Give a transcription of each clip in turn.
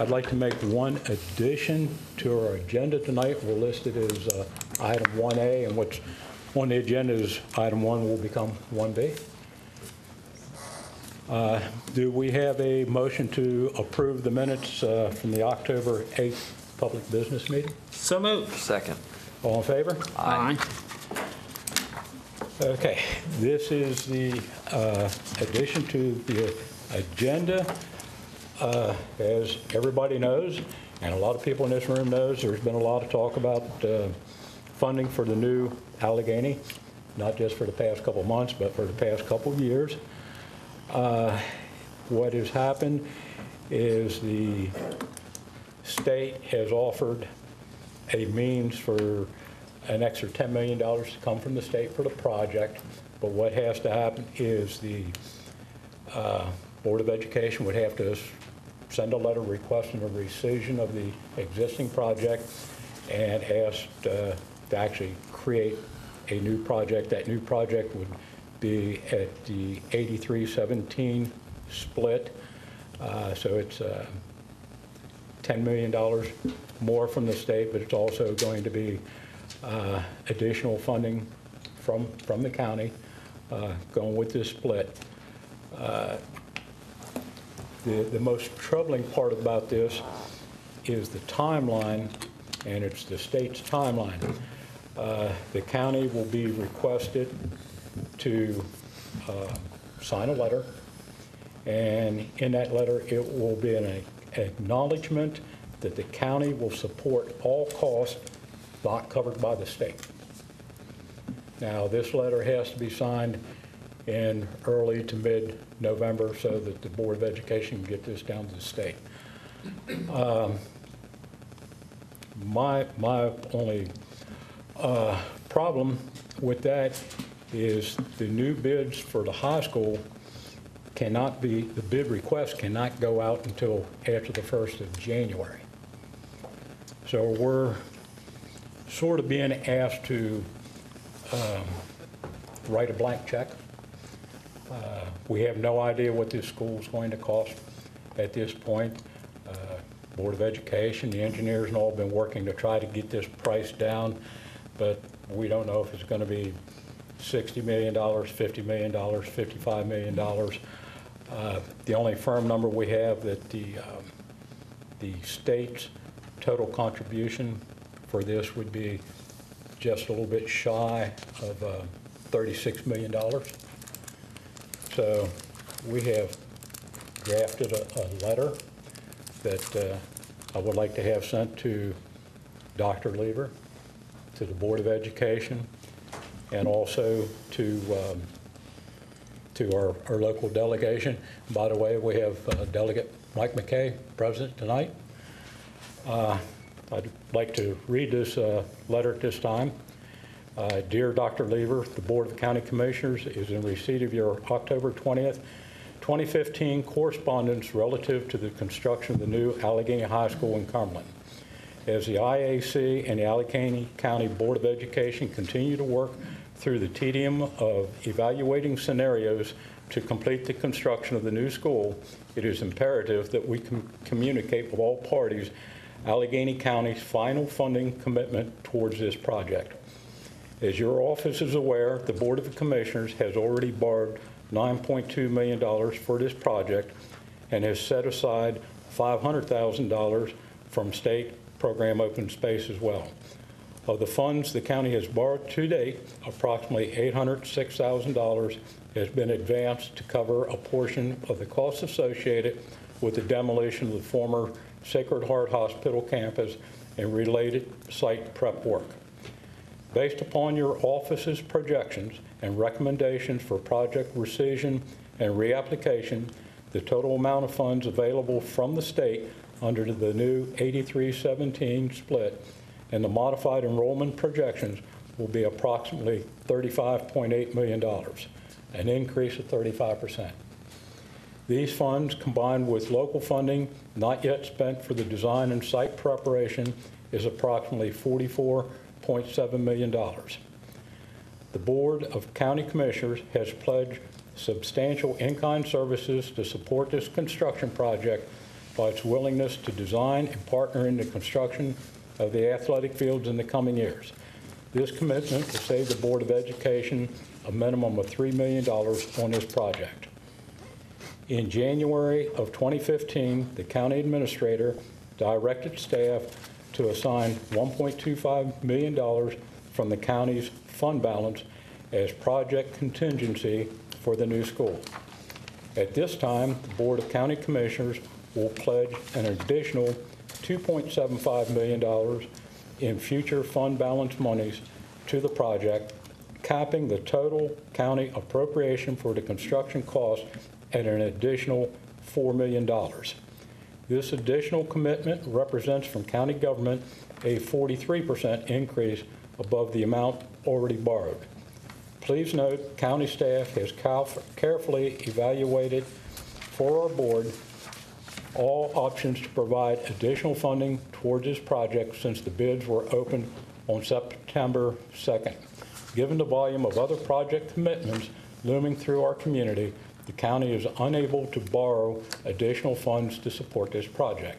I'd like to make one addition to our agenda tonight. We're listed as uh, item 1A, and what's on the agenda is item 1 will become 1B. Uh, Do we have a motion to approve the minutes uh, from the October 8th public business meeting? So moved. Second. All in favor? Aye. Okay, this is the uh, addition to the agenda. Uh, As everybody knows, and a lot of people in this room knows, there's been a lot of talk about uh, funding for the new Allegany, not just for the past couple months, but for the past couple of years. Uh, What has happened is the state has offered a means for an extra $10 million to come from the state for the project, but what has to happen is the uh, Board of Education would have to send a letter requesting a rescission of the existing project and asked uh, to actually create a new project. That new project would be at the 8317 split, Uh, so it's uh, $10 million more from the state, but it's also going to be uh, additional funding from, from the county uh, going with this split. The, the most troubling part about this is the timeline, and it's the state's timeline. Uh, The county will be requested to uh, sign a letter, and in that letter, it will be an acknowledgement that the county will support all costs not covered by the state. Now, this letter has to be signed in early to mid-November so that the Board of Education can get this down to the state. Um, My, my only uh, problem with that is the new bids for the high school cannot be, the bid request cannot go out until after the 1st of January. So we're sort of being asked to um, write a blank check. Uh, We have no idea what this school is going to cost at this point. Uh, Board of Education, the engineers and all have been working to try to get this price down, but we don't know if it's going to be $60 million, $50 million, $55 million. Uh, The only firm number we have that the, um, the state's total contribution for this would be just a little bit shy of uh, $36 million. So we have drafted a, a letter that uh, I would like to have sent to Dr. Lever, to the Board of Education, and also to, um, to our, our local delegation. By the way, we have uh, Delegate Mike McKay present tonight. Uh, I'd like to read this uh, letter at this time. Uh, Dear Dr. Lever, the Board of County Commissioners is in receipt of your October 20th, 2015 correspondence relative to the construction of the new Allegany High School in Cumberland. As the IAC and the Allegany County Board of Education continue to work through the tedium of evaluating scenarios to complete the construction of the new school, it is imperative that we com- communicate with all parties Allegany County's final funding commitment towards this project. As your office is aware, the Board of Commissioners has already borrowed $9.2 million for this project and has set aside $500,000 from state program open space as well. Of the funds the county has borrowed to date, approximately $806,000 has been advanced to cover a portion of the costs associated with the demolition of the former Sacred Heart Hospital campus and related site prep work. Based upon your office's projections and recommendations for project rescission and reapplication, the total amount of funds available from the state under the new 8317 split and the modified enrollment projections will be approximately $35.8 million, an increase of 35%. These funds, combined with local funding not yet spent for the design and site preparation, is approximately $44.7 million. The Board of County Commissioners has pledged substantial in-kind services to support this construction project by its willingness to design and partner in the construction of the athletic fields in the coming years. This commitment will save the Board of Education a minimum of $3 million on this project. In January of 2015, the county administrator directed staff to assign $1.25 million from the county's fund balance as project contingency for the new school. At this time, the Board of County Commissioners will pledge an additional $2.75 million in future fund balance monies to the project, capping the total county appropriation for the construction cost at an additional $4 million. This additional commitment represents from county government a 43% increase above the amount already borrowed. Please note, county staff has carefully evaluated for our board all options to provide additional funding towards this project since the bids were opened on September 2nd. Given the volume of other project commitments looming through our community, the county is unable to borrow additional funds to support this project.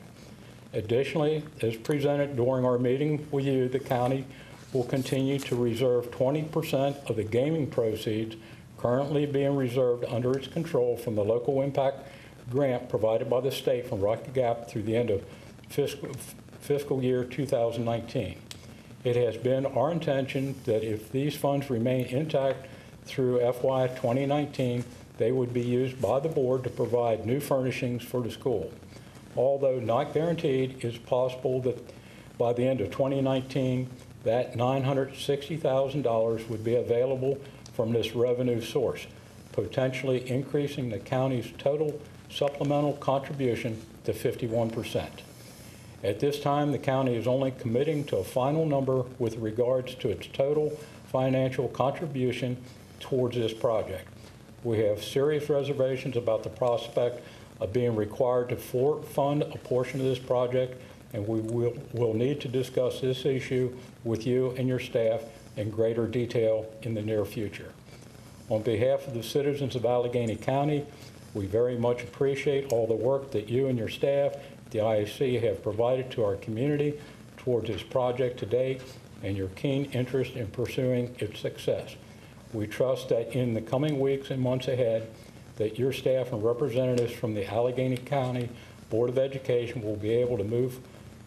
Additionally, as presented during our meeting with you, the county will continue to reserve 20% of the gaming proceeds currently being reserved under its control from the local impact grant provided by the state from Rocky Gap through the end of fiscal fiscal year 2019. It has been our intention that if these funds remain intact through FY 2019, they would be used by the board to provide new furnishings for the school. Although not guaranteed, it's possible that by the end of 2019, that $960,000 would be available from this revenue source, potentially increasing the county's total supplemental contribution to 51%. At this time, the county is only committing to a final number with regards to its total financial contribution towards this project. We have serious reservations about the prospect of being required to for- fund a portion of this project, and we will, will need to discuss this issue with you and your staff in greater detail in the near future. On behalf of the citizens of Allegany County, we very much appreciate all the work that you and your staff, the IAC, have provided to our community towards this project to date and your keen interest in pursuing its success. We trust that in the coming weeks and months ahead, that your staff and representatives from the Allegany County Board of Education will be able to move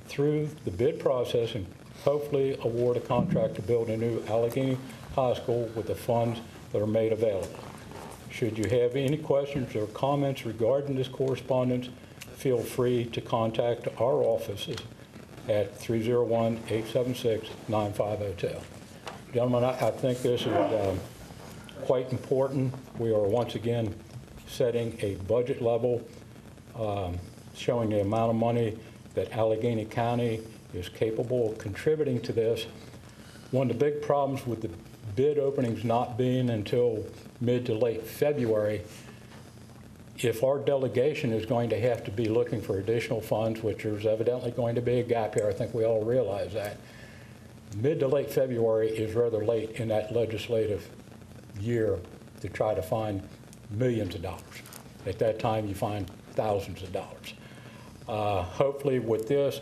through the bid process and hopefully award a contract to build a new Allegany High School with the funds that are made available. Should you have any questions or comments regarding this correspondence, feel free to contact our offices at 301-876-9502. Gentlemen, I I think this is um, quite important. We are once again setting a budget level, um, showing the amount of money that Allegany County is capable of contributing to this. One of the big problems with the bid openings not being until mid to late February, if our delegation is going to have to be looking for additional funds, which there's evidently going to be a gap here, I think we all realize that, mid to late February is rather late in that legislative year to try to find millions of dollars. At that time, you find thousands of dollars. Uh, Hopefully with this,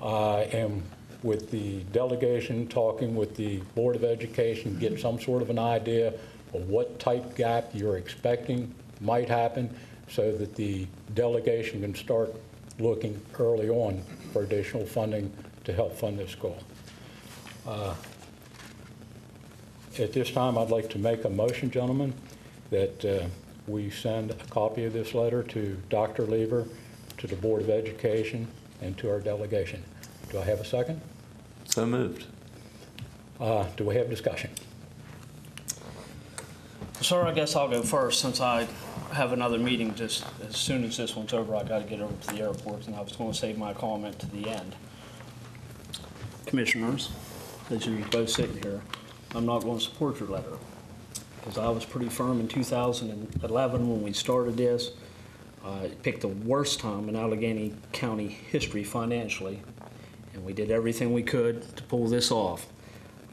uh, and with the delegation talking with the Board of Education, get some sort of an idea of what type gap you're expecting might happen, so that the delegation can start looking early on for additional funding to help fund this goal. Uh, At this time, I'd like to make a motion, gentlemen, that uh, we send a copy of this letter to Dr. Lever, to the Board of Education, and to our delegation. Do I have a second? So moved. Uh, Do we have discussion? Sir, I guess I'll go first since I have another meeting just as soon as this one's over. I got to get over to the airport and I was going to save my comment to the end. commissioners, as you're both sitting here, I'm not going to support your letter. Because I was pretty firm in 2011 when we started this. I picked the worst time in Allegany County history financially, and we did everything we could to pull this off.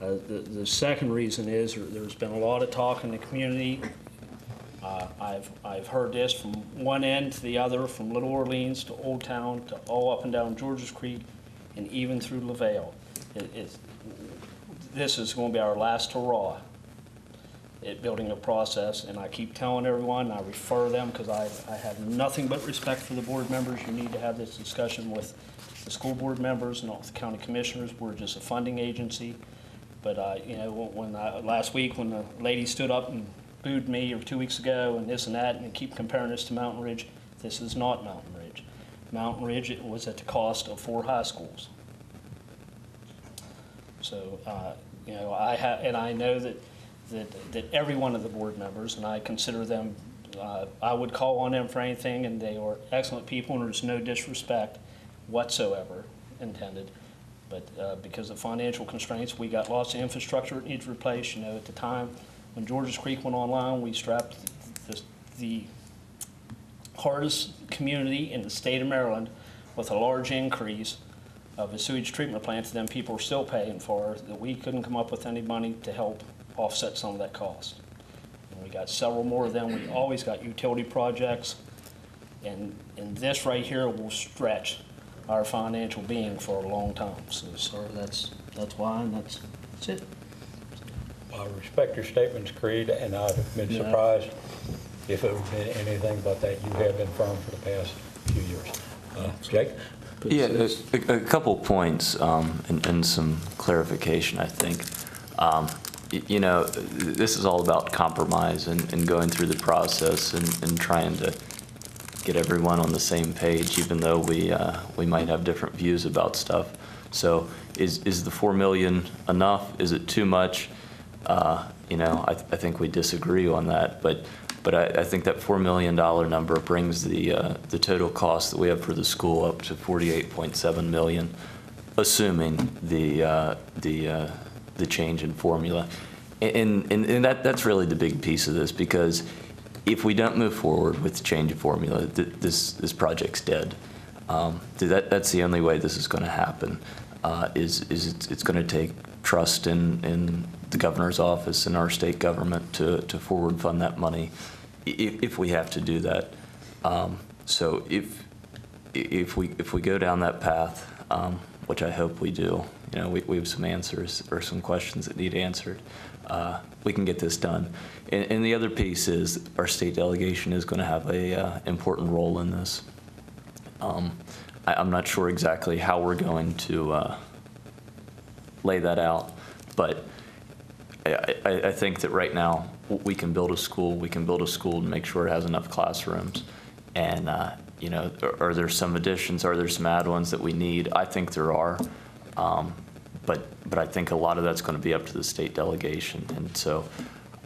Uh, The the second reason is, there- there's been a lot of talk in the community. Uh, I've I've heard this from one end to the other, from Little Orleans to Old Town, to all up and down Georges Creek, and even through LaVale. It- it's- This is going to be our last hurrah at building a process, and I keep telling everyone, I refer them, because I, I have nothing but respect for the board members. You need to have this discussion with the school board members and all the county commissioners. We're just a funding agency. But, uh, you know, when, I- last week, when the lady stood up and booed me, or two weeks ago, and this and that, and keep comparing this to Mountain Ridge, this is not Mountain Ridge. Mountain Ridge, it was at the cost of four high schools. So, uh, you know, I have, and I know that, that, that every one of the board members, and I consider them, uh, I would call on them for anything, and they are excellent people, and there's no disrespect whatsoever intended. But uh, because of financial constraints, we got lots of infrastructure that needs replaced. You know, at the time, when Georges Creek went online, we strapped the, the hardest community in the state of Maryland with a large increase of a sewage treatment plant that people are still paying for, that we couldn't come up with any money to help offset some of that cost. And we got several more of them. We always got utility projects. And, and this right here will stretch our financial being for a long time. So, sir, that's, that's why, and that's, that's it. I respect your statements, Creade, and I'd have been Yeah. surprised if it had been anything but that. You have been firm for the past few years. Uh, Jake? Yeah, a, a couple points um, and, and some clarification, I think. Um, You know, this is all about compromise and, and going through the process and, and trying to get everyone on the same page, even though we, uh, we might have different views about stuff. So is, is the 4 million enough? Is it too much? Uh, You know, I, I think we disagree on that, but, but I, I think that $4 million number brings the, uh, the total cost that we have for the school up to 48.7 million, assuming the, uh, the, uh, the change in formula. And, and, and that, that's really the big piece of this, because if we don't move forward with the change of formula, th- this, this project's dead. Um, That, that's the only way this is going to happen, uh, is, is it's, it's going to take trust in, in the governor's office and our state government to, to forward fund that money, if, if we have to do that. Um, So if, if we, if we go down that path, um, which I hope we do, you know, we, we have some answers or some questions that need answered, uh, we can get this done. And, and the other piece is our state delegation is going to have a, uh, important role in this. Um, I, I'm not sure exactly how we're going to, uh, lay that out, but I, I, I think that right now, we can build a school, we can build a school and make sure it has enough classrooms. And, uh, you know, are, are there some additions, are there some add-ons that we need? I think there are. Um, But, but I think a lot of that's going to be up to the state delegation. And so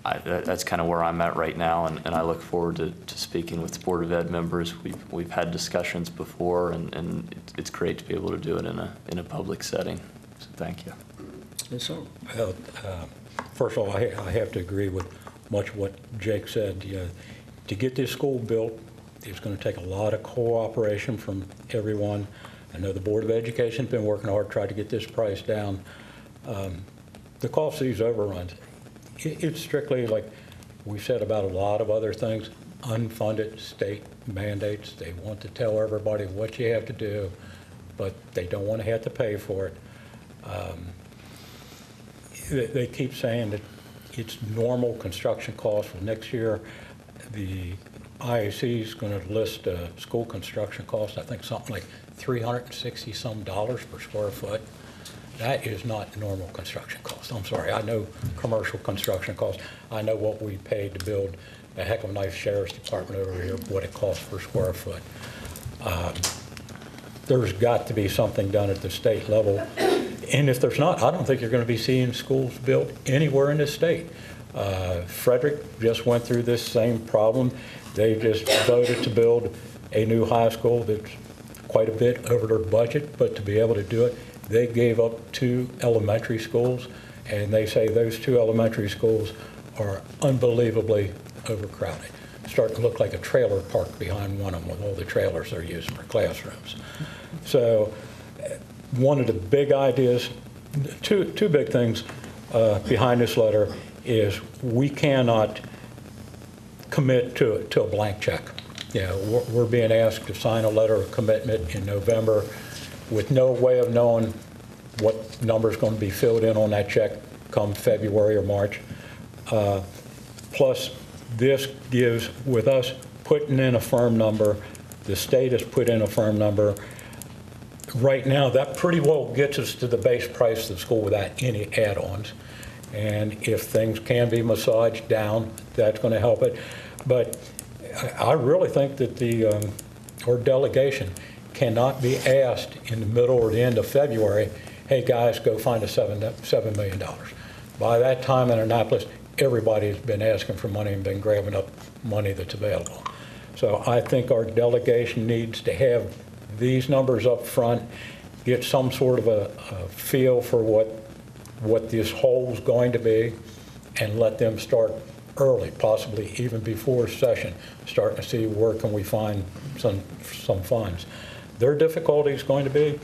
I, that, that's kind of where I'm at right now, and, and I look forward to, to speaking with the Board of Ed members. We've, we've had discussions before, and, and it's- it's great to be able to do it in a, in a public setting. So thank you. Yes, sir. Well, uh, First of all, I I have to agree with much of what Jake said. To get this school built, it's going to take a lot of cooperation from everyone. I know the Board of Education's been working hard to try to get this price down. Um, The cost of these overruns, i- it's strictly like we said about a lot of other things, unfunded state mandates. They want to tell everybody what you have to do, but they don't want to have to pay for it they, keep saying that it's normal construction costs. Well, next year, the IAC is going to list uh, school construction costs, I think something like 360 some dollars per square foot. That is not normal construction cost. I'm sorry, I know commercial construction costs. I know what we paid to build a heck of a nice sheriff's department over here, what it costs per square foot. Um, There's got to be something done at the state level and if there's not, I don't think you're going to be seeing schools built anywhere in this state. Uh, Frederick just went through this same problem. They just voted to build a new high school that's quite a bit over their budget, but to be able to do it, They gave up two elementary schools, and they say those two elementary schools are unbelievably overcrowded. Starting to look like a trailer park behind one of them with all the trailers they're using for classrooms. So one of the big ideas, two, two big things uh, behind this letter is we cannot commit to, to a blank check. You know, we're, we're being asked to sign a letter of commitment in November with no way of knowing what number is going to be filled in on that check come February or March. Uh, Plus, this gives, with us putting in a firm number, the state has put in a firm number, right now, that pretty well gets us to the base price of the school without any add-ons. And if things can be massaged down, that's going to help it. But I really think that the, um, our delegation cannot be asked in the middle or the end of February, hey, guys, go find us seven, $7 million. By that time in Annapolis, everybody's been asking for money and been grabbing up money that's available. So I think our delegation needs to have these numbers up front, get some sort of a, a feel for what, what this is going to be, and let them start early, possibly even before session, starting to see where can we find some, some funds. Their difficulty is going to be,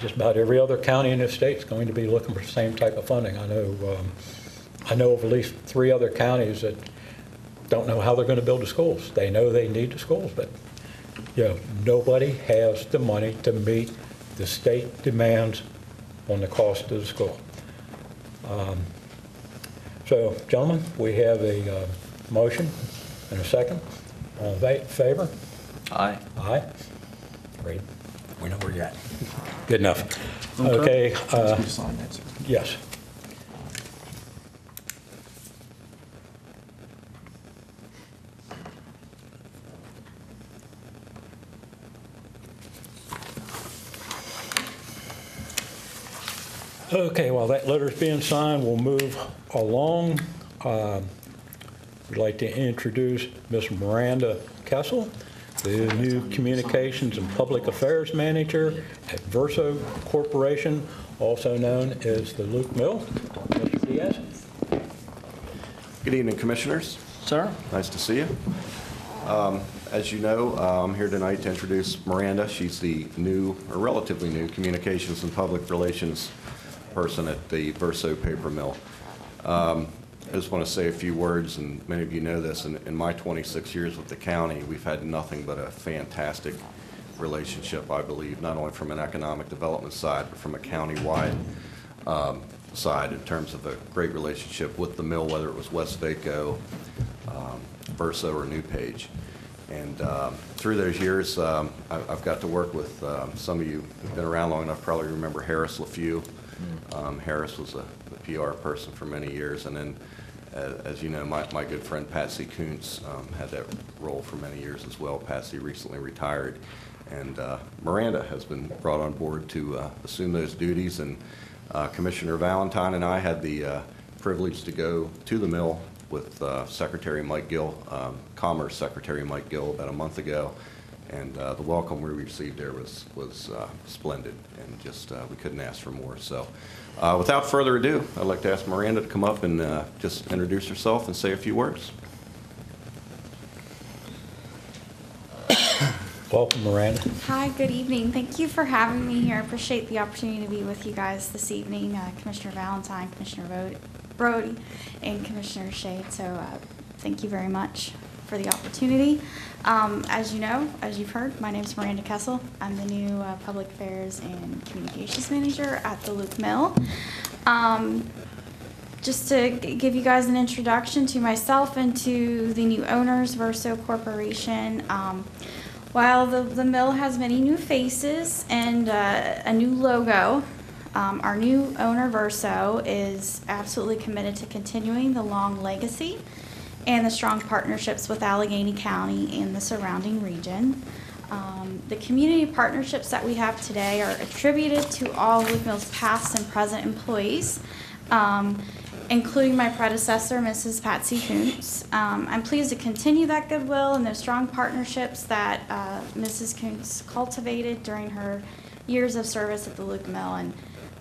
just about every other county in the state is going to be looking for the same type of funding. I know, um, I know of at least three other counties that don't know how they're going to build the schools. They know they need the schools, but, you know, nobody has the money to meet the state demands on the cost of the school. Um, So, gentlemen, we have a uh, motion and a second. All in favor? Aye. Aye. Great. We know where you're at. Good enough. Okay, uh, yes. Okay, while that letter's being signed, we'll move along. Um, We'd like to introduce Ms. Miranda Kessel, the new Communications and Public Affairs Manager at Verso Corporation, also known as the Luke Mill. Mr. Diaz? Good evening, Commissioners. Sir? Nice to see you. Um, As you know, uh, I'm here tonight to introduce Miranda. She's the new, or relatively new, Communications and Public Relations person at the Verso Paper Mill. Um, I just want to say a few words, and many of you know this, in in my 26 years with the county, we've had nothing but a fantastic relationship, I believe, not only from an economic development side, but from a county-wide um, side in terms of a great relationship with the mill, whether it was Westvaco, um, Verso, or NewPage. And um, through those years, um, I- I've got to work with um, some of you who've been around long enough, probably remember Harris LaFew. Um, Harris was a a PR person for many years, and then, uh, as you know, my my good friend Patsy Kuntz um, had that role for many years as well. Patsy recently retired, and uh, Miranda has been brought on board to uh, assume those duties, and uh, Commissioner Valentine and I had the uh, privilege to go to the mill with uh, Secretary Mike Gill, um, Commerce Secretary Mike Gill, about a month ago, and uh, the welcome we received there was, was uh, splendid, and just, uh, we couldn't ask for more. So uh, without further ado, I'd like to ask Miranda to come up and uh, just introduce herself and say a few words. Welcome, Miranda. Hi, good evening. Thank you for having me here. I appreciate the opportunity to be with you guys this evening, uh, Commissioner Valentine, Commissioner Brodie, and Commissioner Shade. So uh, thank you very much for the opportunity. Um, As you know, as you've heard, my name is Miranda Kessel. I'm the new uh, Public Affairs and Communications Manager at the Luke Mill. Um, just to give you guys an introduction to myself and to the new owners, Verso Corporation. Um, while the, the mill has many new faces and uh, a new logo, um, our new owner, Verso, is absolutely committed to continuing the long legacy and the strong partnerships with Allegany County and the surrounding region. Um, the community partnerships that we have today are attributed to all Luke Mill's past and present employees, um, including my predecessor, Mrs. Patsy Kuntz. Um, I'm pleased to continue that goodwill and those strong partnerships that uh, Mrs. Kuntz cultivated during her years of service at the Luke Mill. And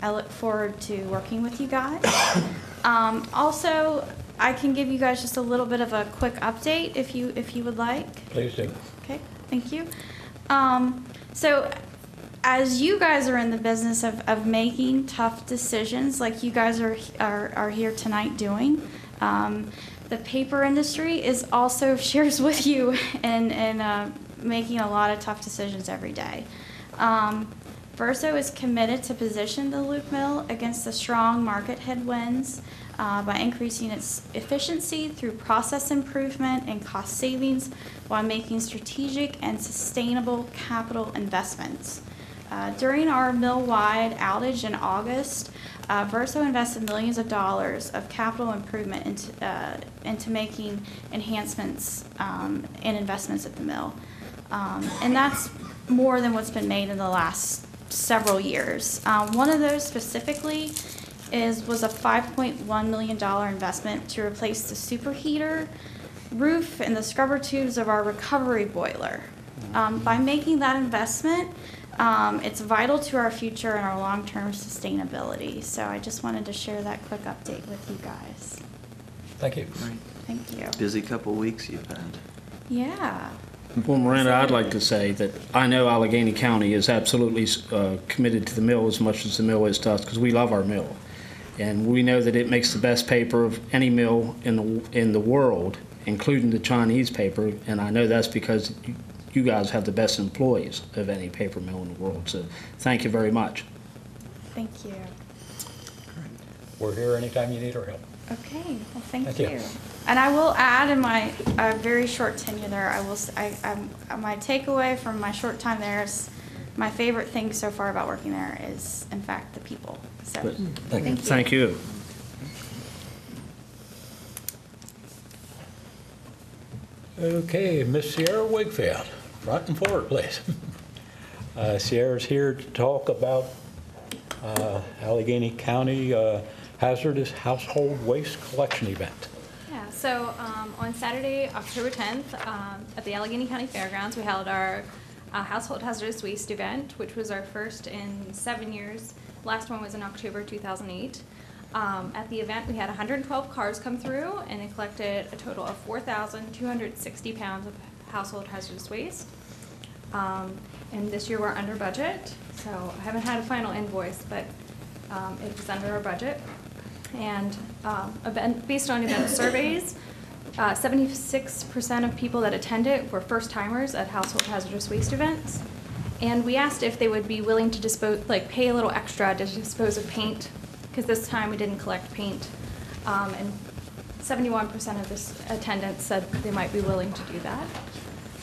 I look forward to working with you guys. Um, Also, I can give you guys just a little bit of a quick update if you, if you would like. Please do. Okay, thank you. Um, so as you guys are in the business of, of making tough decisions, like you guys are, are, are here tonight doing, um, the paper industry is also shares with you in, in, uh, making a lot of tough decisions every day. Um, Verso is committed to position the Luke Mill against the strong market headwinds uh, by increasing its efficiency through process improvement and cost savings while making strategic and sustainable capital investments. Uh, During our mill-wide outage in August, uh, Verso invested millions of dollars of capital improvement into, uh, into making enhancements um, and investments at the mill. Um, And that's more than what's been made in the last several years. Um, One of those specifically is, was a $5.1 million investment to replace the superheater roof and the scrubber tubes of our recovery boiler. Um, By making that investment, um, it's vital to our future and our long-term sustainability. So I just wanted to share that quick update with you guys. Thank you. Thank you. Busy couple weeks you've had. Yeah. Well, Miranda, I'd like to say that I know Allegany County is absolutely uh, committed to the mill as much as the mill is to us, because we love our mill. And we know that it makes the best paper of any mill in the, in the world, including the Chinese paper, and I know that's because you- you guys have the best employees of any paper mill in the world, so thank you very much. Thank you. We're here anytime you need our help. Okay, well, thank Thank you. you. And I will add in my uh, very short tenure there, I will, s- I, I'm- uh, my takeaway from my short time there is, my favorite thing so far about working there is, in fact, the people. So, Good. thank you. Thank you. Okay, Miss Sierra Wigfield, front and forward, please. Uh, Sierra's here to talk about uh, Allegany County uh, hazardous household waste collection event. Yeah, so um, on Saturday, October 10th, um, at the Allegany County Fairgrounds, we held our uh, Household Hazardous Waste event, which was our first in seven years. Last one was in October 2008. Um, At the event, we had 112 cars come through, and they collected a total of 4,260 pounds of household hazardous waste. Um, And this year, we're under budget, so I haven't had a final invoice, but um, it was under our budget. And um, event, based on event surveys, uh, 76% of people that attended were first-timers at household hazardous waste events. And we asked if they would be willing to dispose, like, pay a little extra to dispose of paint, because this time we didn't collect paint. Um, And 71% of this attendance said they might be willing to do that.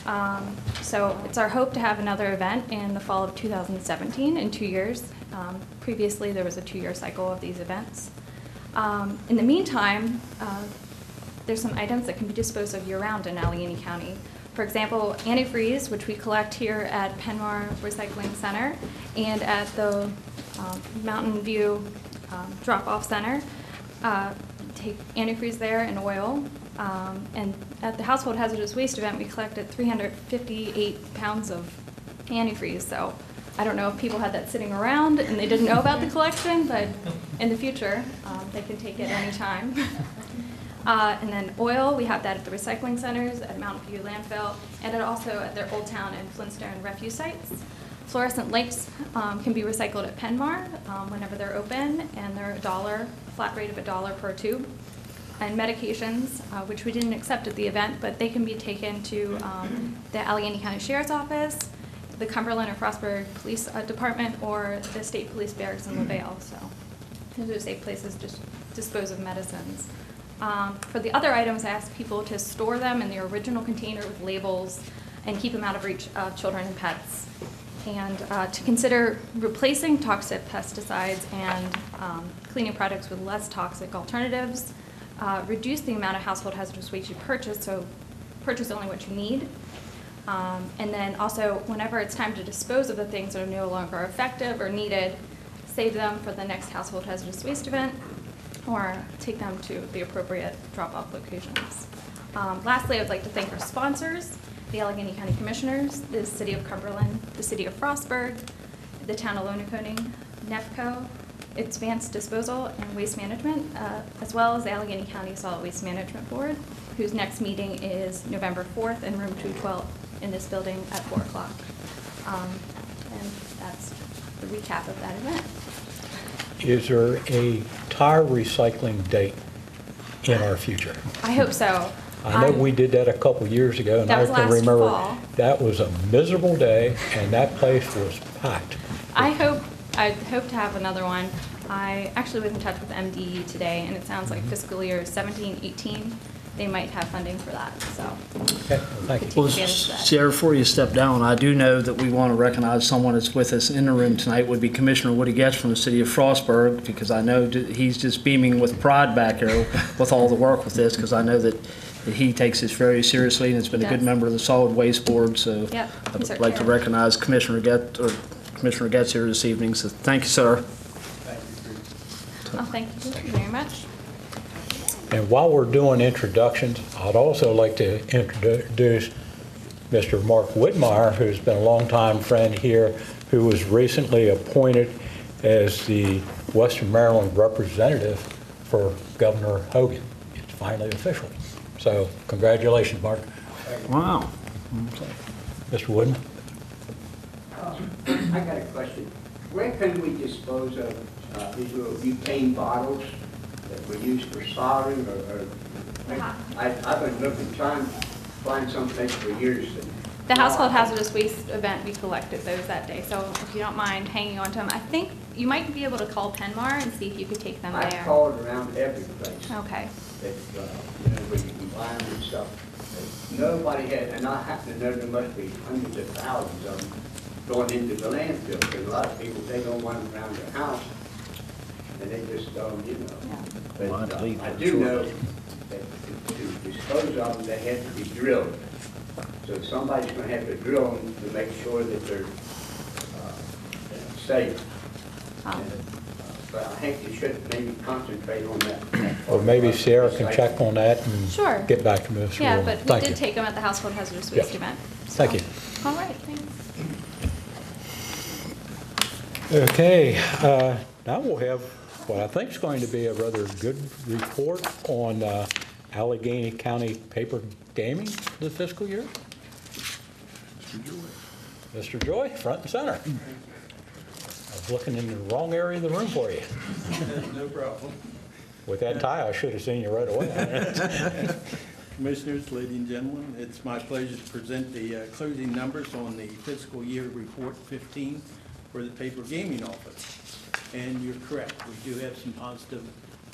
Um, So it's our hope to have another event in the fall of 2017, in two years. Um, Previously, there was a two-year cycle of these events. Um, In the meantime, uh, there's some items that can be disposed of year-round in Allegany County. For example, antifreeze, which we collect here at Penmar Recycling Center and at the um, Mountain View um, Drop-Off Center. Uh, Take antifreeze there and oil. Um, And at the Household Hazardous Waste event, we collected 358 pounds of antifreeze. So I don't know if people had that sitting around and they didn't know about the collection, but in the future, um, they can take it anytime. Uh, And then oil, we have that at the recycling centers, at Mountain View landfill, and at also at their Old Town and Flintstone refuse sites. Fluorescent lights um, can be recycled at Penmar um, whenever they're open, and they're a dollar, flat rate of a dollar per tube. And medications, uh, which we didn't accept at the event, but they can be taken to um, the Allegany County Sheriff's Office, the Cumberland or Frostburg Police uh, Department, or the State Police Barracks in LaVale, so those are safe places to dispose of medicines. Um, For the other items, I asked people to store them in the original container with labels and keep them out of reach of children and pets. And uh, to consider replacing toxic pesticides and um, cleaning products with less toxic alternatives, uh, reduce the amount of household hazardous waste you purchase, so purchase only what you need. Um, And then also, whenever it's time to dispose of the things that are no longer effective or needed, save them for the next household hazardous waste event or take them to the appropriate drop-off locations. Um, Lastly, I would like to thank our sponsors, the Allegany County Commissioners, the City of Cumberland, the City of Frostburg, the Town of Lonaconing, NEFCO, Advanced Disposal and Waste Management, uh, as well as the Allegany County Solid Waste Management Board, whose next meeting is November 4th in room 212 in this building at 4 o'clock. Um, And that's the recap of that event. Is there a tire recycling date in our future? I hope so. I know I'm- we did that a couple years ago, and That I was can last remember, fall. that was a miserable day, and that place was packed. I hope, I hope to have another one. I actually was in touch with MDE today, and it sounds like mm-hmm. fiscal year 17, 18, they might have funding for that, so. Okay, well, thank you. Well, advantage of that. Sierra, before you step down, I do know that we want to recognize someone that's with us in the room tonight would be Commissioner Woody Getz from the city of Frostburg, because I know that he's just beaming with pride back there with all the work with this, because I know that that he takes this very seriously and has been a good Yes. member of the Solid Waste Board, so Yep, he's our I'd like to chair. recognize Commissioner Getz, or uh, Commissioner Getz here this evening, so thank you, sir. Oh, thank you very much. And while we're doing introductions, I'd also like to introduce Mr. Mark Whitmire, who's been a longtime friend here, who was recently appointed as the Western Maryland representative for Governor Hogan. It's finally official. So congratulations, Mark. Wow. Mr. Wooden? I got a question. Where can we dispose of uh, these little butane bottles that we use for soldering or, or, I, I've been looking, trying to find someplace for years. The household hazardous waste event, we collected those that day, so if you don't mind hanging on to them, I think you might be able to call Penmar and see if you could take them there. I've there. called around every place Okay, that, uh, you know, where you can buy them and stuff. Nobody had, and I happen to know there must be hundreds of thousands of them going into the landfill. Because a lot of people, they don't want them around their house and they just don't, you know. Yeah. But Well, I'd uh, leave I them, do sure. know that to to dispose of them, they have to be drilled. So somebody's gonna have to drill them to make sure that they're uh, safe. And, uh, But I think you should maybe concentrate on that. Or maybe Sarah can check on that and Sure. get back to Mr. yeah, but we Thank did you. take them at the household hazardous Yeah. waste event. Thank you. All right, thanks. Okay, uh, now we'll have what I think is going to be a rather good report on uh, Allegany County paper gaming this fiscal year. Mr. Joy, Mr. Joy, front and center. I was looking in the wrong area of the room for you. No problem. With that tie, I should have seen you right away. Commissioners, ladies and gentlemen, it's my pleasure to present the uh, closing numbers on the fiscal year report 15 for the paper gaming office. And you're correct, we do have some positive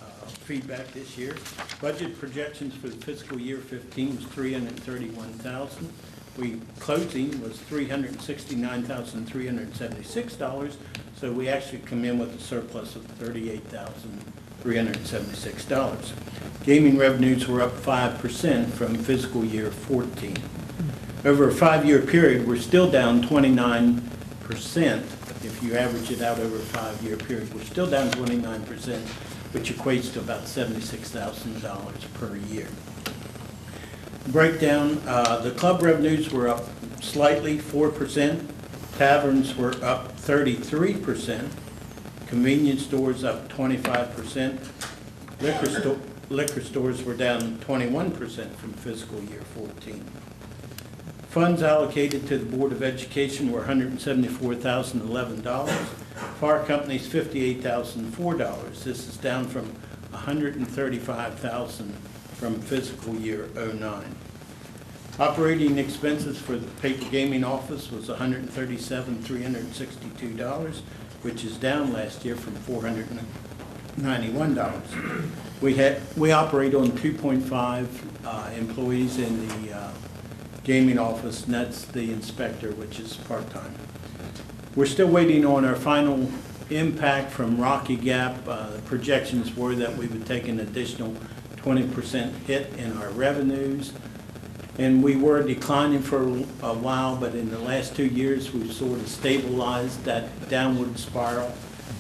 uh, feedback this year. Budget projections for the fiscal year 15 was 331,000. We, closing was $369,376, so we actually come in with a surplus of $38,376. Gaming revenues were up 5% from fiscal year 14. Over a five-year period, we're still down 29%. If you average it out over a five-year period, we're still down 29%, which equates to about $76,000 per year. Breakdown, uh, the club revenues were up slightly, 4%. Taverns were up 33%. Convenience stores up 25%. Liquor sto- liquor stores were down 21% from fiscal year 14. Funds allocated to the Board of Education were $174,011. Fire companies, $58,004. This is down from 135,000 from fiscal year '09. Operating expenses for the paper gaming office was $137,362, which is down last year from $491. We had, we operate on 2.5 uh, employees in the uh, gaming office, and that's the inspector, which is part-time. We're still waiting on our final impact from Rocky Gap. Uh, the Projections were that we would take an additional 20% hit in our revenues. And we were declining for a while, but in the last two years, we've sort of stabilized that downward spiral.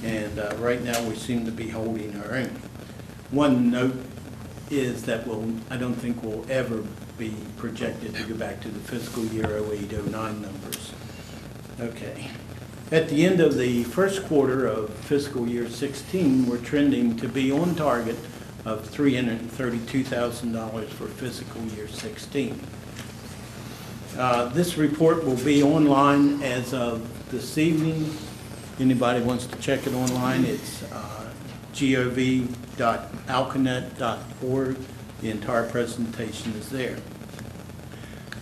And uh, right now, we seem to be holding our own. One note is that we'll, I don't think we'll ever be projected to go back to the fiscal year 08, 09 numbers. Okay. At the end of the first quarter of fiscal year 16, we're trending to be on target of $332,000 for fiscal year 16. Uh, This report will be online as of this evening. Anybody wants to check it online, it's uh, gov.allconet.org. The entire presentation is there.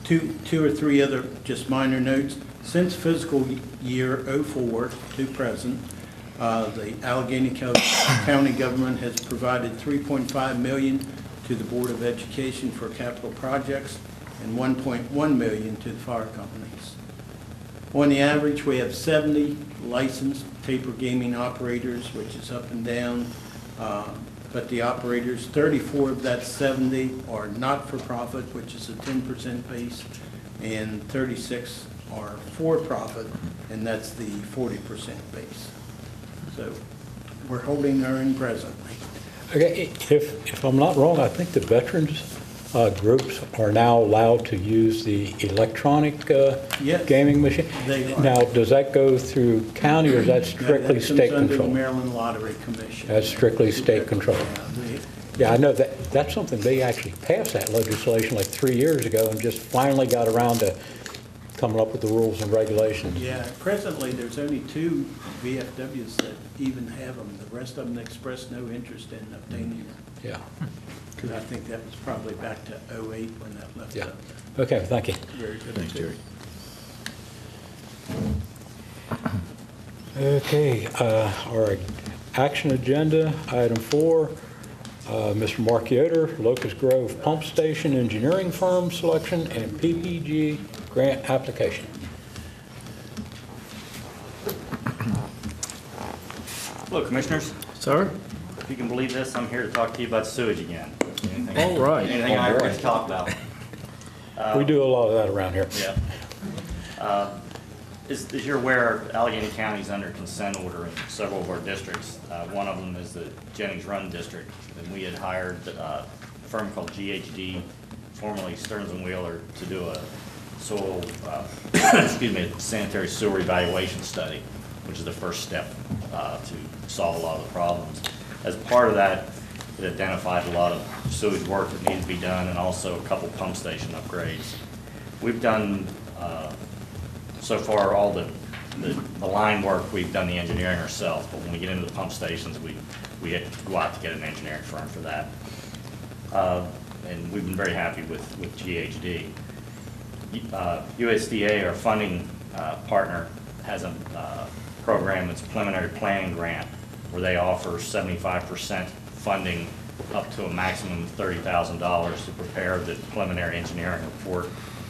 Two, two or three other just minor notes. Since fiscal year '04 to present, uh, the Allegany County government has provided 3.5 million to the Board of Education for capital projects and 1.1 million to the fire companies. On the average, we have 70 licensed paper gaming operators, which is up and down. Uh, But the operators, 34 of that 70 are not-for-profit, which is a 10% base, and 36 are for-profit, and that's the 40% base. So we're holding our own presently. Okay, if, if I'm not wrong, I think the veterans uh, groups are now allowed to use the electronic uh, Yes. gaming machine. They are. Now, does that go through county or is that strictly That state comes under the control? Maryland Lottery Commission. That's strictly state control. Yeah, Yeah, I know that, that's something, they actually passed that legislation like three years ago and just finally got around to coming up with the rules and regulations. Yeah, presently, there's only two VFWs that even have them. The rest of them express no interest in obtaining them. Yeah, Because I think that was probably back to '08 when that left. yeah. up. Okay, thank you. Very good. Thanks, Jerry. Okay, uh, our action agenda, item four, uh, Mr. Mark Yoder, Locust Grove Pump Station Engineering Firm Selection and PPG Grant Application. Hello, Commissioners. Sir? If you can believe this, I'm here to talk to you about sewage again. Anything- All right. Anything I always talk about. We do a lot of that around here. Yeah. Uh, As, as you're aware, Allegany County is under consent order in several of our districts. Uh, One of them is the Jennings Run District, and we had hired uh, a firm called GHD, formerly Stearns and Wheeler, to do a soil, uh, excuse me, sanitary sewer evaluation study, which is the first step uh, to solve a lot of the problems. As part of that, identified a lot of sewage work that needs to be done, and also a couple pump station upgrades. We've done uh, so far, all the, the, the line work, we've done the engineering ourselves, but when we get into the pump stations, we, we had to go out to get an engineering firm for that. Uh, And we've been very happy with, with GHD. Uh, USDA, our funding uh, partner, has a uh, program that's preliminary planning grant, where they offer seventy-five percent funding up to a maximum of thirty thousand dollars to prepare the preliminary engineering report,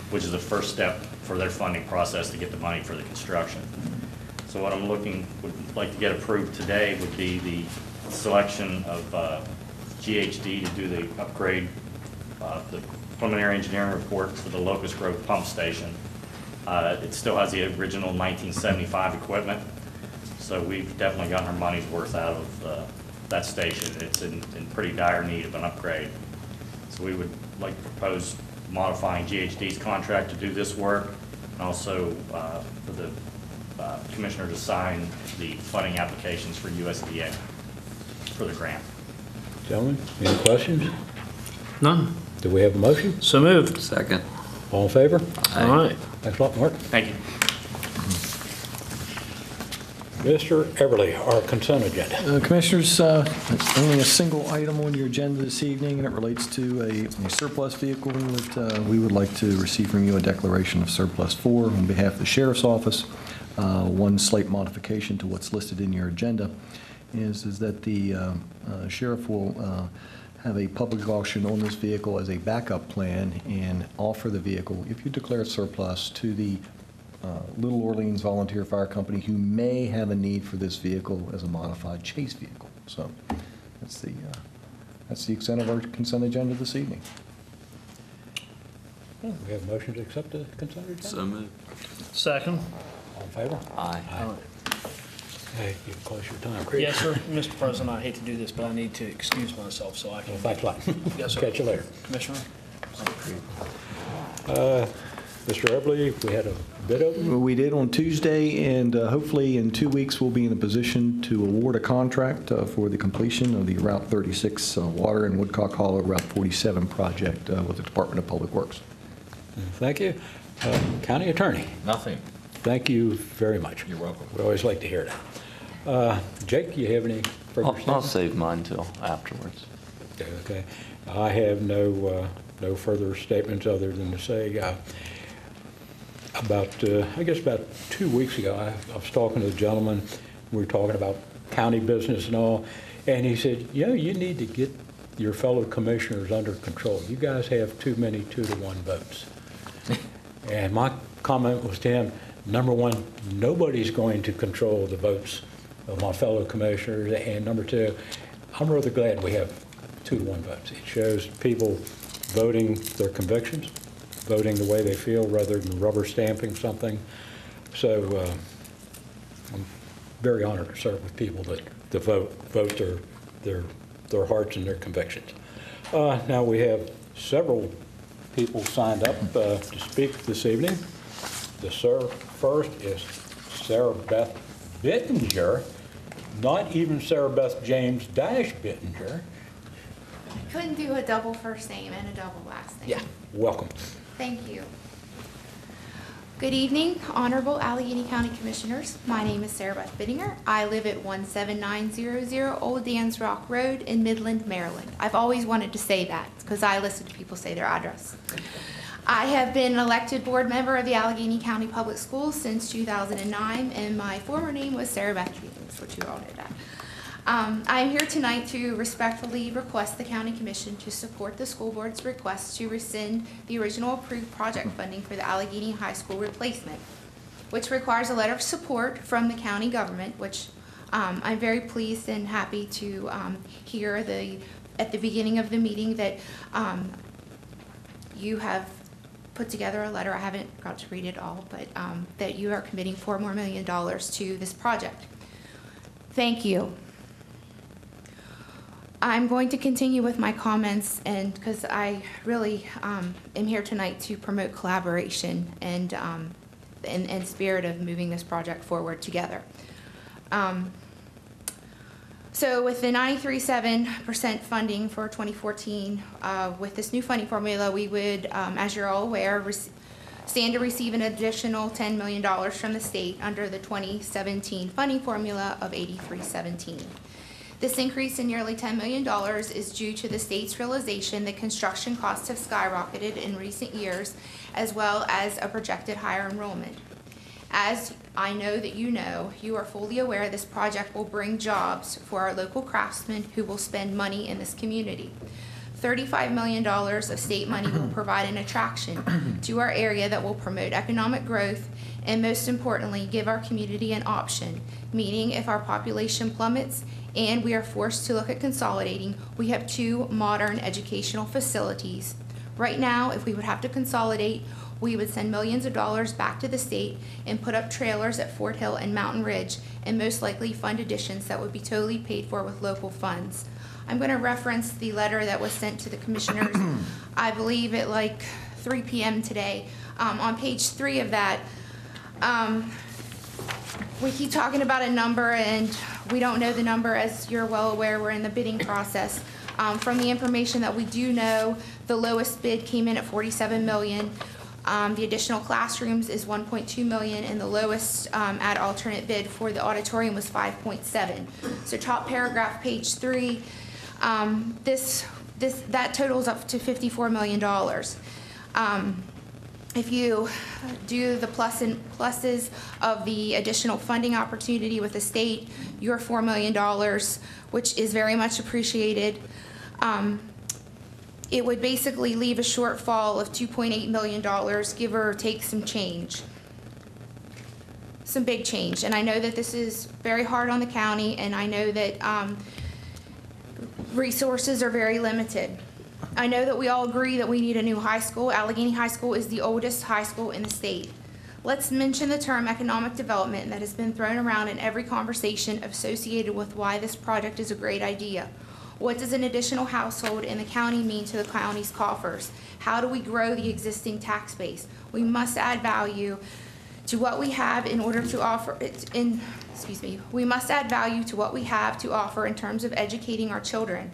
which is the first step for their funding process to get the money for the construction. So what I'm looking, would like to get approved today would be the selection of uh, GHD to do the upgrade, uh, the preliminary engineering report for the Locust Grove Pump Station. Uh, It still has the original 1975 equipment, so we've definitely gotten our money's worth out of uh, that station. It's in, in pretty dire need of an upgrade. So we would like to propose modifying GHD's contract to do this work, and also uh, for the uh, commissioner to sign the funding applications for USDA for the grant. Gentlemen, any questions? None. Do we have a motion? So moved. Second. All in favor? All right. Thanks a lot, Mark. Thank you. Mr. Eberly, our consent agenda. Uh, Commissioners, uh, only a single item on your agenda this evening, and it relates to a a surplus vehicle that uh, we would like to receive from you a declaration of surplus for on behalf of the Sheriff's Office. Uh, One slight modification to what's listed in your agenda is, is that the uh, uh, sheriff will have a public auction on this vehicle as a backup plan and offer the vehicle, if you declare surplus, to the uh, Little Orleans Volunteer Fire Company who may have a need for this vehicle as a modified chase vehicle. So that's the, uh, that's the extent of our consent agenda this evening. We have a motion to accept the consent agenda? So moved. Second. All in favor? Aye. Hey, you can close your time, Chris. Yes, sir. Mr. President, I hate to do this, but I need to excuse myself so I can, Well, Thanks a lot. Yes, sir. Catch you later. Commissioner? Mr. Eberly, we had a bid opening. We did on Tuesday, and uh, hopefully in two weeks, we'll be in a position to award a contract uh, for the completion of the Route 36 uh, Water and Woodcock Hollow Route 47 project uh, with the Department of Public Works. Thank you. Uh, County Attorney, Nothing. thank you very much. You're welcome. We always like to hear that. Uh, Jake, you have any further I'll, I'll save mine till afterwards. Okay. I have no, uh, no further statements other than to say, uh, about, uh, I guess about two weeks ago, I I was talking to a gentleman, we were talking about county business and all, and he said, you know, you need to get your fellow commissioners under control. You guys have too many two-to-one votes. And my comment was to him, number one, nobody's going to control the votes of my fellow commissioners, and number two, I'm rather glad we have two-to-one votes. It shows people voting their convictions, voting the way they feel rather than rubber stamping something. So uh, I'm very honored to serve with people that, that vote, vote their, their, their hearts and their convictions. Uh, Now, we have several people signed up uh, to speak this evening. The sir, first is Sarah Beth Bittinger, not even Sarah Beth James Dash Bittinger. Couldn't do a double first name and a double last name. Yeah, welcome. Thank you. Good evening, Honorable Allegany County Commissioners. My name is Sarah Beth Bittinger. I live at 17900 Old Dan's Rock Road in Midland, Maryland. I've always wanted to say that because I listen to people say their address. I have been an elected board member of the Allegany County Public Schools since 2009, and my former name was Sarah Beth James, which you all know that. Um, I am here tonight to respectfully request the county commission to support the school board's request to rescind the original approved project funding for the Allegany High School replacement, which requires a letter of support from the county government, which um, I'm very pleased and happy to um, hear the, at the beginning of the meeting that um, you have put together a letter, I haven't got to read it all, but um, that you are committing four more million dollars to this project. Thank you. I'm going to continue with my comments and, because I really um, am here tonight to promote collaboration and, um, and, and spirit of moving this project forward together. Um, so with the 93.7% funding for 2014, uh, with this new funding formula, we would, um, as you're all aware, stand to receive an additional $10 million from the state under the 2017 funding formula of 8317. This increase in nearly $10 million is due to the state's realization that construction costs have skyrocketed in recent years, as well as a projected higher enrollment. As I know that you know, you are fully aware this project will bring jobs for our local craftsmen who will spend money in this community. $35 million of state money will provide an attraction to our area that will promote economic growth and most importantly, give our community an option, meaning if our population plummets and we are forced to look at consolidating, we have two modern educational facilities. Right now, if we would have to consolidate, we would send millions of dollars back to the state and put up trailers at Fort Hill and Mountain Ridge and most likely fund additions that would be totally paid for with local funds. I'm going to reference the letter that was sent to the commissioners, I believe at like 3 PM today. Um, on page three of that, um, we keep talking about a number and we don't know the number, as you're well aware, we're in the bidding process. Um, from the information that we do know, the lowest bid came in at 47 million. Um, the additional classrooms is 1.2 million and the lowest, um, at alternate bid for the auditorium was 5.7. So top paragraph, page three, um, this, this, that totals up to 54 million dollars. Um, if you do the plus and pluses of the additional funding opportunity with the state, your $4 million, which is very much appreciated, um, it would basically leave a shortfall of $2.8 million, give or take some change. Some big change. And I know that this is very hard on the county, and I know that um, resources are very limited. I know that we all agree that we need a new high school. Allegany High School is the oldest high school in the state. Let's mention the term economic development that has been thrown around in every conversation associated with why this project is a great idea. What does an additional household in the county mean to the county's coffers? How do we grow the existing tax base? We must add value to what we have in order to offer, it in, excuse me, we must add value to what we have to offer in terms of educating our children.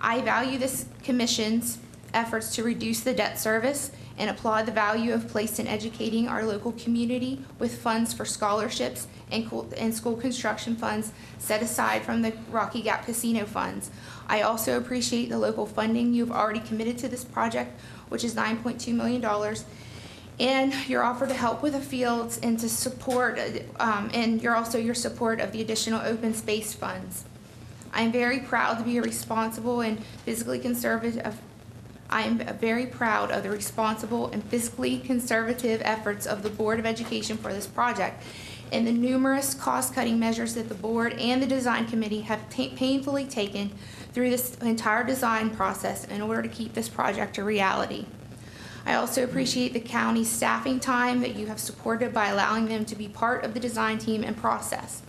I value this commission's efforts to reduce the debt service and applaud the value of placed in educating our local community with funds for scholarships and, and school construction funds set aside from the Rocky Gap Casino funds. I also appreciate the local funding you have already committed to this project, which is $9.2 million, and your offer to help with the fields and to support, um, and your also your support of the additional open space funds. I am very proud to be a responsible and physically conservative. I am very proud of the responsible and fiscally conservative efforts of the Board of Education for this project and the numerous cost-cutting measures that the board and the design committee have painfully taken through this entire design process in order to keep this project a reality. I also appreciate the county's staffing time that you have supported by allowing them to be part of the design team and process.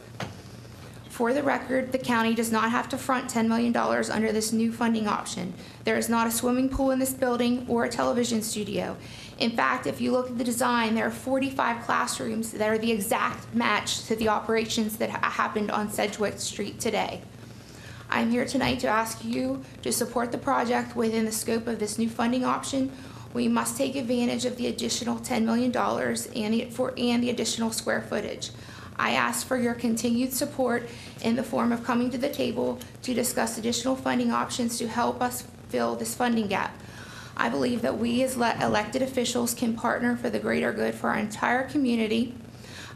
For the record, the county does not have to front $10 million under this new funding option. There is not a swimming pool in this building or a television studio. In fact, if you look at the design, there are 45 classrooms that are the exact match to the operations that ha- happened on Sedgwick Street today. I'm here tonight to ask you to support the project within the scope of this new funding option. We must take advantage of the additional $10 million and the, for, and the additional square footage. I ask for your continued support in the form of coming to the table to discuss additional funding options to help us fill this funding gap. I believe that we as le- elected officials can partner for the greater good for our entire community.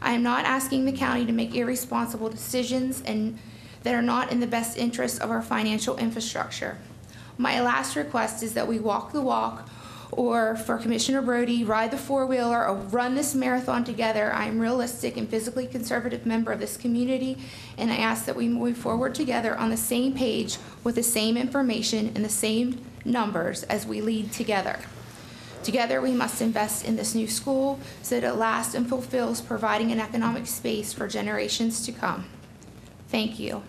I am not asking the county to make irresponsible decisions and that are not in the best interest of our financial infrastructure. My last request is that we walk the walk, or for Commissioner Brodie, ride the four-wheeler, or run this marathon together. I am realistic and physically conservative member of this community, and I ask that we move forward together on the same page with the same information and the same numbers as we lead together. Together, we must invest in this new school so that it lasts and fulfills providing an economic space for generations to come. Thank you.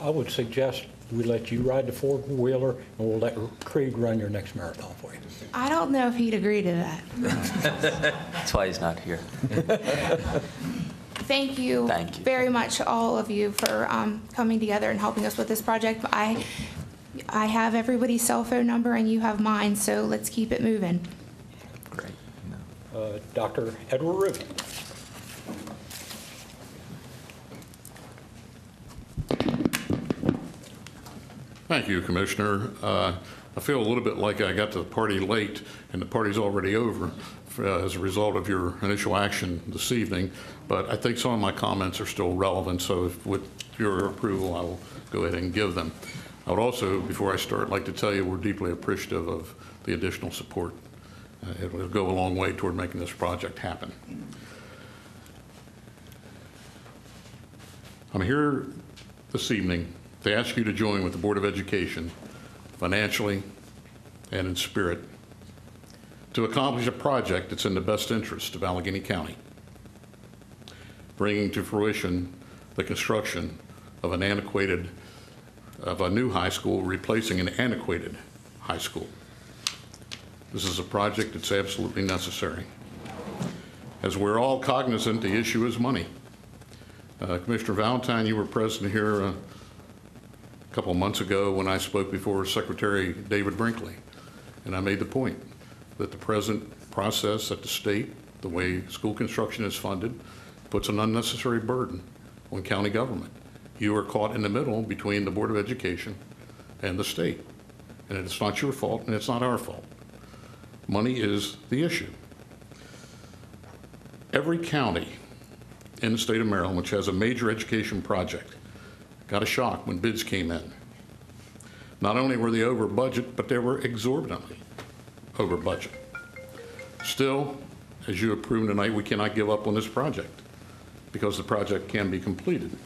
I would suggest we let you ride the four-wheeler, and we'll let Creade run your next marathon for you. I don't know if he'd agree to that. That's why he's not here. Thank you. Thank you. Very much, all of you, for um, coming together and helping us with this project. I, I have everybody's cell phone number, and you have mine, so let's keep it moving. Great. Uh, Dr. Edward Rubin. Thank you, Commissioner. Uh, I feel a little bit like I got to the party late, and the party's already over uh, as a result of your initial action this evening, but I think some of my comments are still relevant, so if- with your approval, I will go ahead and give them. I would also, before I start, like to tell you we're deeply appreciative of the additional support. Uh, It will go a long way toward making this project happen. I'm here this evening to ask you to join with the Board of Education financially and in spirit to accomplish a project that's in the best interest of Allegany County, bringing to fruition the construction of an antiquated, of a new high school replacing an antiquated high school. This is a project that's absolutely necessary. As we're all cognizant, the issue is money. Uh, Commissioner Valentine, you were present here uh, a couple months ago when I spoke before Secretary David Brinkley, and I made the point that the present process at the state, the way school construction is funded, puts an unnecessary burden on county government. You are caught in the middle between the Board of Education and the state, and it's not your fault and it's not our fault. Money is the issue. Every county in the state of Maryland which has a major education project got a shock when bids came in. Not only were they over budget, but they were exorbitantly over budget. Still, as you have proven tonight, we cannot give up on this project because the project can be completed.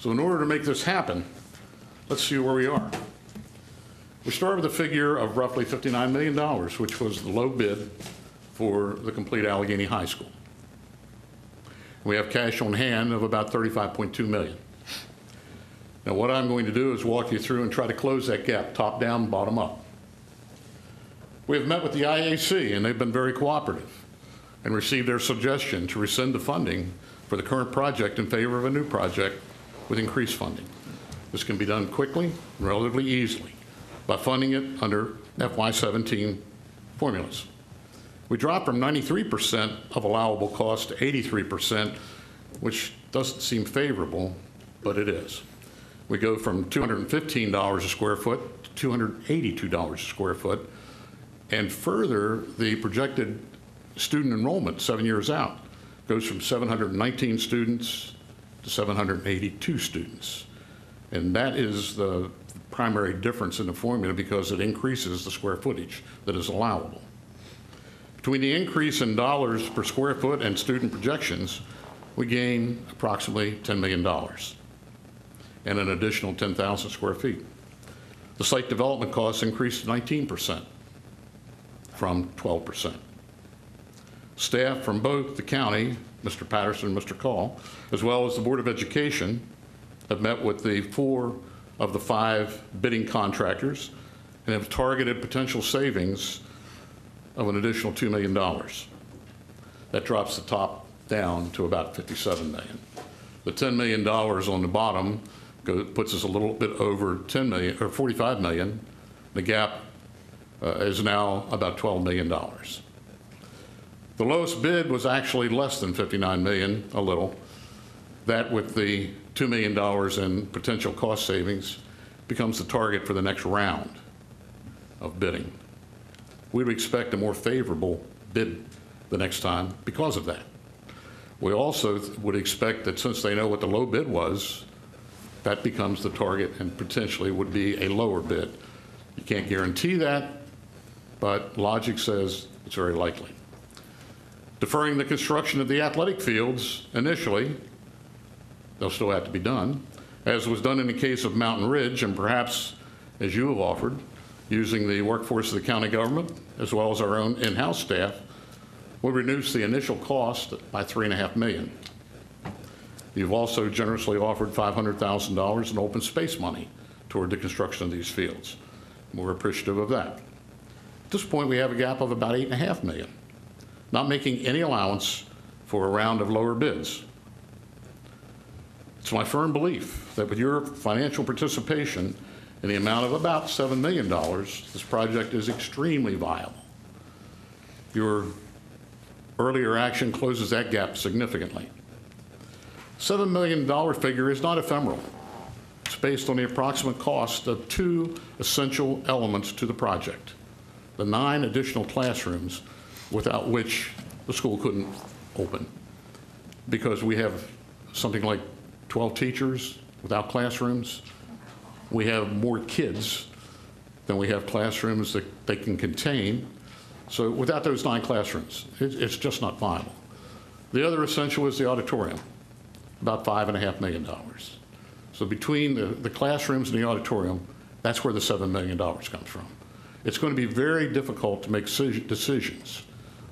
So in order to make this happen, let's see where we are. We start with a figure of roughly $59 million, which was the low bid for the complete Allegany High School. We have cash on hand of about 35.2 million. Now, what I'm going to do is walk you through and try to close that gap, top down, bottom up. We have met with the IAC, and they've been very cooperative and received their suggestion to rescind the funding for the current project in favor of a new project with increased funding. This can be done quickly, and relatively easily, by funding it under FY17 formulas. We dropped from 93% of allowable cost to 83%, which doesn't seem favorable, but it is. We go from $215 a square foot to $282 a square foot. And further, the projected student enrollment seven years out goes from 719 students to 782 students. And that is the primary difference in the formula because it increases the square footage that is allowable. Between the increase in dollars per square foot and student projections, we gain approximately $10 million and an additional 10,000 square feet. The site development costs increased 19% from 12%. Staff from both the county, Mr. Patterson Mr. Call, as well as the Board of Education, have met with the four of the five bidding contractors and have targeted potential savings of an additional $2 million. That drops the top down to about 57 million. The $10 million on the bottom puts us a little bit over 10 million, or 45 million. The gap uh, is now about $12 million. The lowest bid was actually less than 59 million, a little. That with the $2 million in potential cost savings becomes the target for the next round of bidding. We would expect a more favorable bid the next time because of that. We also would expect that since they know what the low bid was, that becomes the target and potentially would be a lower bid. You can't guarantee that, but logic says it's very likely. Deferring the construction of the athletic fields initially, they'll still have to be done, as was done in the case of Mountain Ridge, and perhaps, as you have offered, using the workforce of the county government, as well as our own in-house staff, will reduce the initial cost by three and a half million. You've also generously offered $500,000 in open space money toward the construction of these fields. We're appreciative of that. At this point, we have a gap of about eight and a half million, not making any allowance for a round of lower bids. It's my firm belief that with your financial participation in the amount of about $7 million, this project is extremely viable. Your earlier action closes that gap significantly. $7 million figure is not ephemeral. It's based on the approximate cost of two essential elements to the project. The nine additional classrooms without which the school couldn't open. Because we have something like 12 teachers without classrooms. We have more kids than we have classrooms that they can contain. So without those nine classrooms, it's just not viable. The other essential is the auditorium, about five and a half million dollars. So between the, the classrooms and the auditorium, that's where the $7 million comes from. It's going to be very difficult to make decisions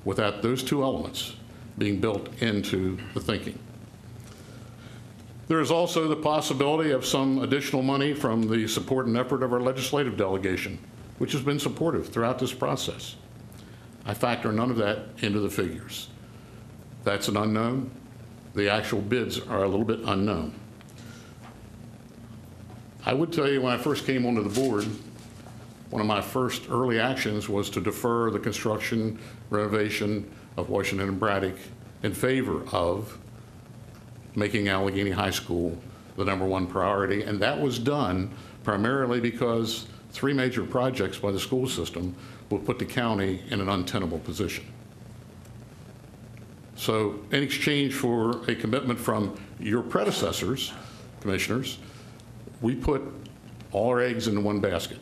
without those two elements being built into the thinking. There is also the possibility of some additional money from the support and effort of our legislative delegation, which has been supportive throughout this process. I factor none of that into the figures. That's an unknown. The actual bids are a little bit unknown. I would tell you, when I first came onto the board, one of my first early actions was to defer the construction renovation of Washington and Braddock in favor of making Allegany High School the number one priority. And that was done primarily because three major projects by the school system will put the county in an untenable position. So in exchange for a commitment from your predecessors, commissioners, we put all our eggs into one basket.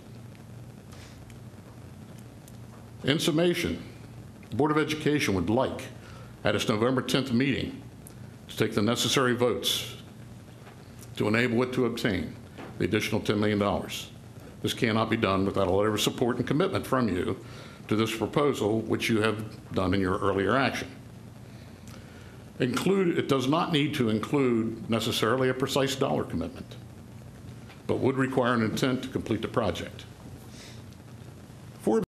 In summation, the Board of Education would like, at its November 10th meeting, to take the necessary votes to enable it to obtain the additional $10 million. This cannot be done without a letter of support and commitment from you to this proposal, which you have done in your earlier action. Include, it does not need to include necessarily a precise dollar commitment. but would require an intent to complete the project.